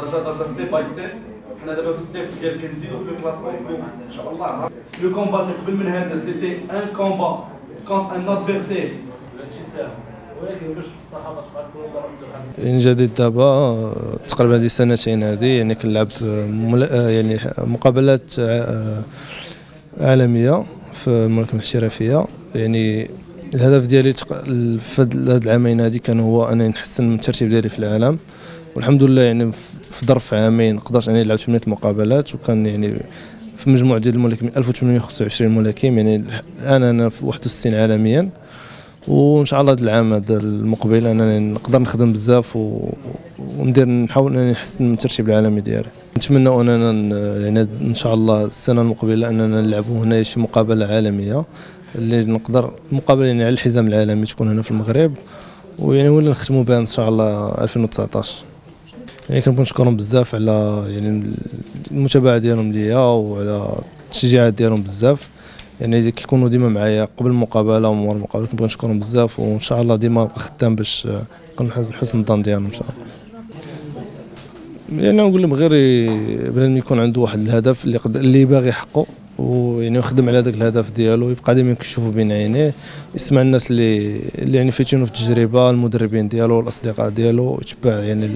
déjà دابا step by step حنا دابا في step ديال كنزيدو في ال classement إن شاء الله. le combat اللي قبل من هذا c'était un combat contre un adversaire هادشي ساهل. ولكن باش بصراحه باش تبقى كل مره ندير يعني جديد دابا تقريبا هذه السنتين هذه يعني كنلعب يعني مقابلات آه، عالمية في الملاكمه الاحترافية. يعني الهدف ديالي في هاد هاد العامين هذه كان هو أنني نحسن من الترتيب ديالي في العالم. والحمد لله يعني في ظرف عامين قدرت اني لعبت 8 مقابلات وكان يعني في مجموع ديال الملاكمين 1825 ملاكم يعني الآن أنا في 61 عالميا. وإن شاء الله هذا العام هذا المقبل انني نقدر نخدم بزاف و... وندير نحاول انني نحسن من الترتيب العالمي ديالي. نتمنى أننا يعني إن شاء الله السنة المقبلة أننا نلعبوا هنا شي مقابلة عالمية اللي نقدر مقابلة يعني على الحزام العالمي تكون هنا في المغرب. ويعني ولا نختموا بها إن شاء الله 2019 يعني كنبغي نشكرهم بزاف على يعني المتابعة ديالهم ليا وعلى التشجيعات ديالهم بزاف. يعني كيكونوا ديما معايا قبل المقابلة ومور المقابلة كنبغي نشكرهم بزاف وإن شاء الله ديما نبقى خدام باش آه، نكون حسن حسن الظن ديالهم إن شاء الله. يعني نقول لهم غير بنادم يكون عنده واحد الهدف اللي قد اللي باغي يحققه ويعني يخدم على ذاك الهدف ديالو يبقى ديما كيشوفه بين عينيه يسمع الناس اللي اللي يعني فايتينو في التجربة المدربين ديالو الاصدقاء ديالو يتبع يعني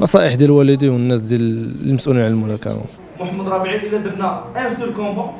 النصائح ديال والديه والناس ديال المسؤولين عن الملاكمة. محمد ربيعي الا درنا ان سول كومبا